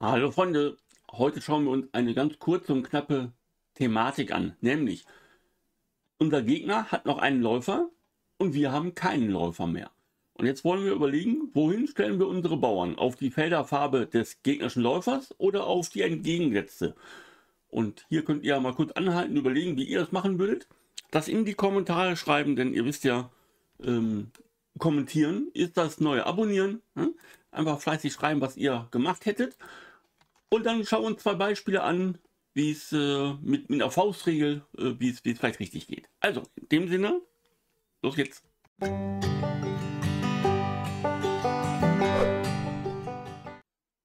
Hallo Freunde, heute schauen wir uns eine ganz kurze und knappe Thematik an, nämlich unser Gegner hat noch einen Läufer und wir haben keinen Läufer mehr. Und jetzt wollen wir überlegen, wohin stellen wir unsere Bauern? Auf die Felderfarbe des gegnerischen Läufers oder auf die entgegengesetzte? Und hier könnt ihr mal kurz anhalten, überlegen, wie ihr das machen würdet. Das in die Kommentare schreiben, denn ihr wisst ja, ähm, kommentieren ist das neue Abonnieren. Hm? Einfach fleißig schreiben, was ihr gemacht hättet. Und dann schauen wir uns zwei Beispiele an, wie es äh, mit, mit einer Faustregel, äh, wie es vielleicht richtig geht. Also, in dem Sinne, los geht's.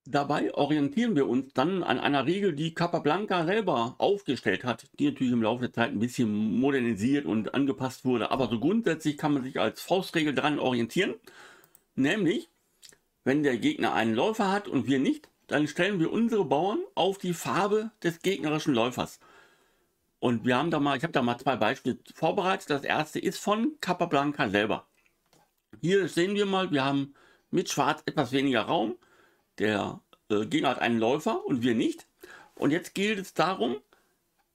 Dabei orientieren wir uns dann an einer Regel, die Capablanca selber aufgestellt hat, die natürlich im Laufe der Zeit ein bisschen modernisiert und angepasst wurde. Aber so grundsätzlich kann man sich als Faustregel daran orientieren. Nämlich, wenn der Gegner einen Läufer hat und wir nicht, dann stellen wir unsere Bauern auf die Farbe des gegnerischen Läufers. Und wir haben da mal, ich habe da mal zwei Beispiele vorbereitet. Das erste ist von Capablanca selber. Hier sehen wir mal, wir haben mit Schwarz etwas weniger Raum. Der äh, Gegner hat einen Läufer und wir nicht. Und jetzt gilt es darum,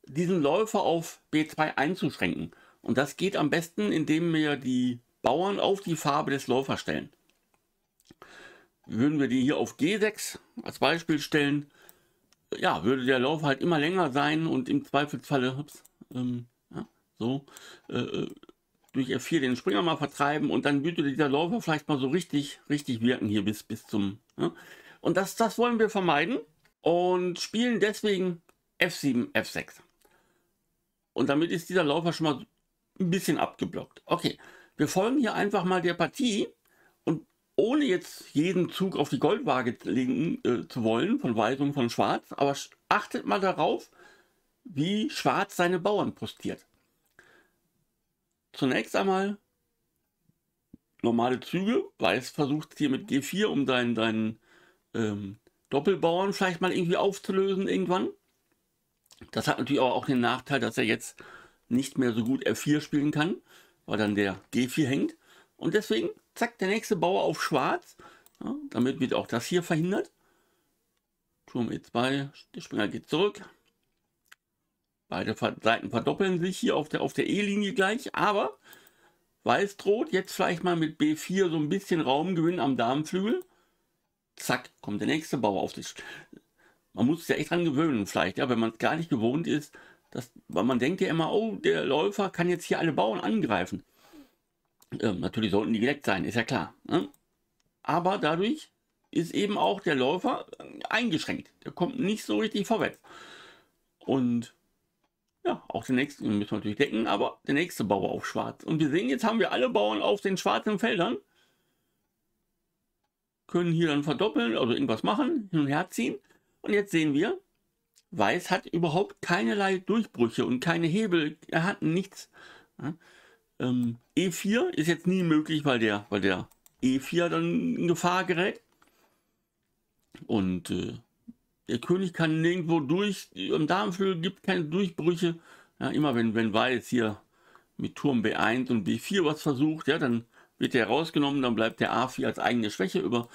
diesen Läufer auf B2 einzuschränken. Und das geht am besten, indem wir die Bauern auf die Farbe des Läufers stellen. Würden wir die hier auf G6 als Beispiel stellen, ja, würde der Lauf halt immer länger sein und im Zweifelsfalle, ups, ähm, ja, so, äh, äh durch F4 den Springer mal vertreiben und dann würde dieser Läufer vielleicht mal so richtig, richtig wirken hier bis, bis zum, ja. Und das, das wollen wir vermeiden und spielen deswegen F7, F6. Und damit ist dieser Läufer schon mal ein bisschen abgeblockt. Okay, wir folgen hier einfach mal der Partie ohne jetzt jeden Zug auf die Goldwaage legen äh, zu wollen, von Weiß und von Schwarz, aber achtet mal darauf, wie Schwarz seine Bauern postiert. Zunächst einmal normale Züge. Weiß versucht hier mit G4, um seinen, seinen ähm, Doppelbauern vielleicht mal irgendwie aufzulösen irgendwann. Das hat natürlich auch den Nachteil, dass er jetzt nicht mehr so gut F4 spielen kann, weil dann der G4 hängt. Und deswegen Zack, der nächste Bauer auf schwarz. Ja, damit wird auch das hier verhindert. Turm E2, der Springer geht zurück. Beide Seiten verdoppeln sich hier auf der, auf der E-Linie gleich, aber Weiß droht jetzt vielleicht mal mit B4 so ein bisschen Raumgewinn am Damenflügel. Zack, kommt der nächste Bauer auf sich. Man muss sich ja echt dran gewöhnen vielleicht, ja, wenn man es gar nicht gewohnt ist, dass, weil man denkt ja immer, oh, der Läufer kann jetzt hier alle Bauern angreifen. Ähm, natürlich sollten die gedeckt sein, ist ja klar. Ne? Aber dadurch ist eben auch der Läufer äh, eingeschränkt. Der kommt nicht so richtig vorwärts. Und ja, auch den nächsten müssen wir natürlich decken, aber der nächste Bauer auf schwarz. Und wir sehen, jetzt haben wir alle Bauern auf den schwarzen Feldern. Können hier dann verdoppeln, also irgendwas machen, hin und her ziehen. Und jetzt sehen wir, Weiß hat überhaupt keinerlei Durchbrüche und keine Hebel. Er hat nichts. Ja. Ähm, E4 ist jetzt nie möglich, weil der, weil der E4 dann in Gefahr gerät. Und äh, der König kann nirgendwo durch, im Damenflügel gibt keine Durchbrüche. Ja, immer wenn, wenn Weiß hier mit Turm B1 und B4 was versucht, ja, dann wird der rausgenommen, dann bleibt der A4 als eigene Schwäche über.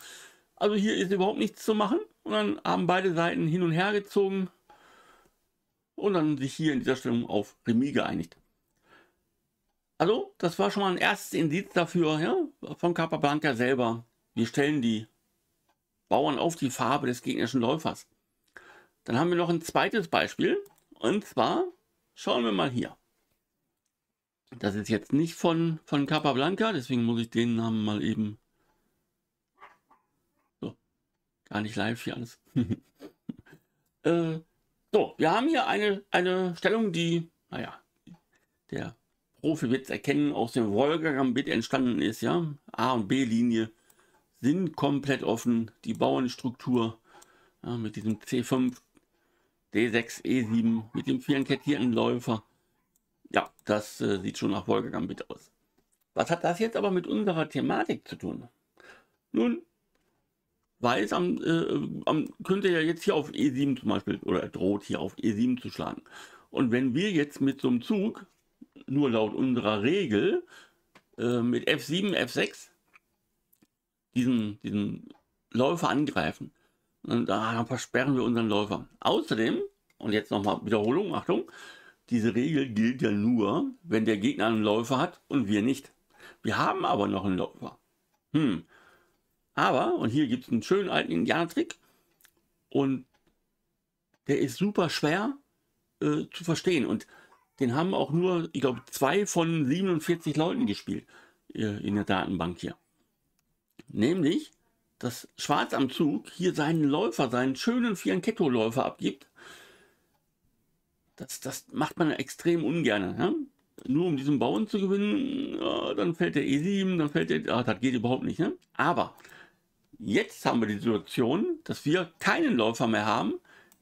Also hier ist überhaupt nichts zu machen. Und dann haben beide Seiten hin und her gezogen und dann sich hier in dieser Stellung auf Remis geeinigt. Also, das war schon mal ein erstes Indiz dafür, ja, von Capablanca selber. Wir stellen die Bauern auf die Farbe des gegnerischen Läufers. Dann haben wir noch ein zweites Beispiel. Und zwar schauen wir mal hier. Das ist jetzt nicht von, von Capablanca, deswegen muss ich den Namen mal eben... So, gar nicht live hier alles. äh, so, wir haben hier eine, eine Stellung, die, naja, der Profi wird es erkennen, aus dem Wolga-Gambit entstanden ist, ja. A- und B-Linie sind komplett offen. Die Bauernstruktur ja, mit diesem C5, D6, E7, mit dem vielen kettierten Läufer. Ja, das äh, sieht schon nach Wolga-Gambit aus. Was hat das jetzt aber mit unserer Thematik zu tun? Nun, Weiß am, äh, am, könnte ja jetzt hier auf E7 zum Beispiel, oder droht hier auf E7 zu schlagen. Und wenn wir jetzt mit so einem Zug nur laut unserer Regel äh, mit F7, F6 diesen, diesen Läufer angreifen Und da versperren wir unseren Läufer. Außerdem, und jetzt nochmal Wiederholung, Achtung, diese Regel gilt ja nur, wenn der Gegner einen Läufer hat und wir nicht. Wir haben aber noch einen Läufer. Hm. Aber, und hier gibt es einen schönen alten Indianer-Trick, und der ist super schwer äh, zu verstehen. Und den haben auch nur, ich glaube, zwei von 47 Leuten gespielt äh, in der Datenbank hier. Nämlich, dass Schwarz am Zug hier seinen Läufer, seinen schönen Fianchetto-Läufer abgibt. Das, das macht man extrem ungern. Ja? Nur um diesen Bauern zu gewinnen, ja, dann fällt der E7, dann fällt der, ah, das geht überhaupt nicht. Ne? Aber jetzt haben wir die Situation, dass wir keinen Läufer mehr haben.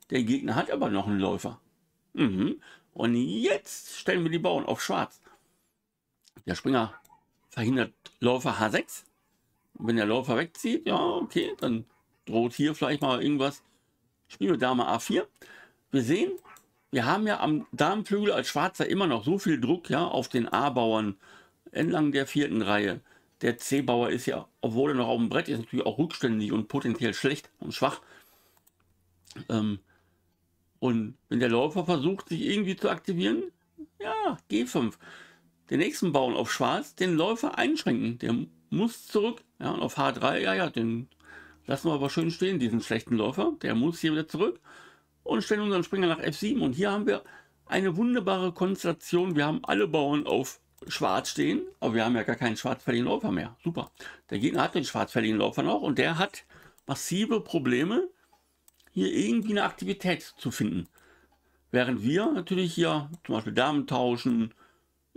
Der Gegner hat aber noch einen Läufer. Mhm. Und jetzt stellen wir die Bauern auf schwarz. Der Springer verhindert Läufer H6. Und wenn der Läufer wegzieht, ja, okay, dann droht hier vielleicht mal irgendwas. Spielen wir Dame A4. Wir sehen, wir haben ja am Damenflügel als Schwarzer immer noch so viel Druck ja, auf den A-Bauern entlang der vierten Reihe. Der C-Bauer ist ja, obwohl er noch auf dem Brett ist, natürlich auch rückständig und potenziell schlecht und schwach. Ähm, und wenn der Läufer versucht, sich irgendwie zu aktivieren, ja, G5. Den nächsten Bauern auf Schwarz, den Läufer einschränken. Der muss zurück. Ja, und auf H3, ja, ja, den lassen wir aber schön stehen, diesen schlechten Läufer. Der muss hier wieder zurück und stellen unseren Springer nach F7. Und hier haben wir eine wunderbare Konstellation. Wir haben alle Bauern auf Schwarz stehen, aber wir haben ja gar keinen schwarzfälligen Läufer mehr. Super. Der Gegner hat den schwarzfälligen Läufer noch und der hat massive Probleme, hier irgendwie eine Aktivität zu finden. Während wir natürlich hier zum Beispiel Damen tauschen,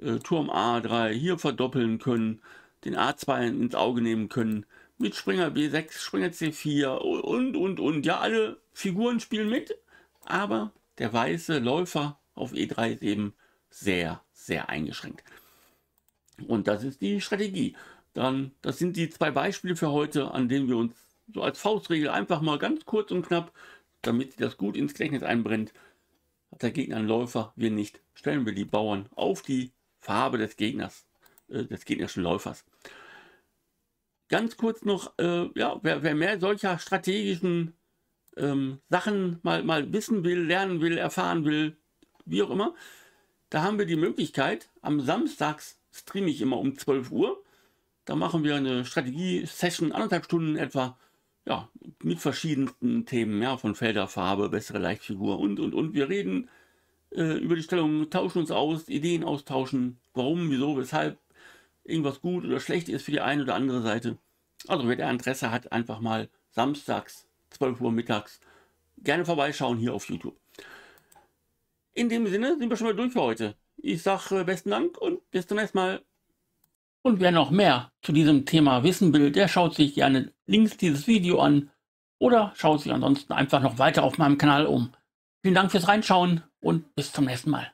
äh, Turm A3 hier verdoppeln können, den A2 ins Auge nehmen können, mit Springer B6, Springer C4 und, und, und. Ja, alle Figuren spielen mit, aber der weiße Läufer auf E3 ist eben sehr, sehr eingeschränkt. Und das ist die Strategie. Dann, das sind die zwei Beispiele für heute, an denen wir uns so als Faustregel einfach mal ganz kurz und knapp, damit das gut ins Gedächtnis einbrennt, hat der Gegner einen Läufer, wir nicht. Stellen wir die Bauern auf die Farbe des Gegners, äh, des gegnerischen Läufers. Ganz kurz noch, äh, ja, wer, wer, mehr solcher strategischen ähm, Sachen mal, mal wissen will, lernen will, erfahren will, wie auch immer, da haben wir die Möglichkeit, am Samstags streame ich immer um 12 Uhr. Da machen wir eine Strategie-Session, anderthalb Stunden etwa, ja, mit verschiedensten Themen, ja, von Felderfarbe, bessere Leichtfigur und, und, und. Wir reden äh, über die Stellung, tauschen uns aus, Ideen austauschen, warum, wieso, weshalb irgendwas gut oder schlecht ist für die eine oder andere Seite. Also wer der Interesse hat, einfach mal samstags, 12 Uhr mittags, gerne vorbeischauen hier auf YouTube. In dem Sinne sind wir schon mal durch für heute. Ich sage äh, besten Dank und bis zum nächsten Mal. Und wer noch mehr zu diesem Thema wissen will, der schaut sich gerne links dieses Video an oder schaut sich ansonsten einfach noch weiter auf meinem Kanal um. Vielen Dank fürs Reinschauen und bis zum nächsten Mal.